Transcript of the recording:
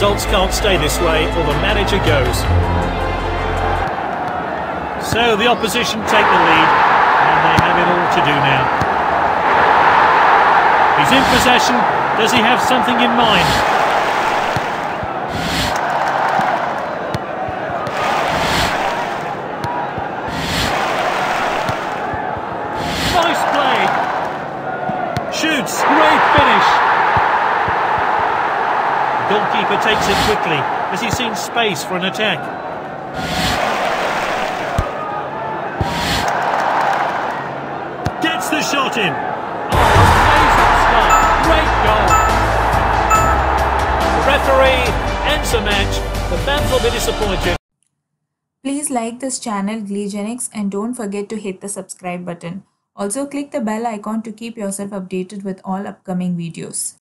results can't stay this way or the manager goes. So the opposition take the lead and they have it all to do now. He's in possession. Does he have something in mind? Nice play. Shoots. Great finish. Goalkeeper takes it quickly. as he seen space for an attack? Gets the shot in. Oh. Great goal. Referee ends the match. The fans will be disappointed. Please like this channel Gleegenics and don't forget to hit the subscribe button. Also click the bell icon to keep yourself updated with all upcoming videos.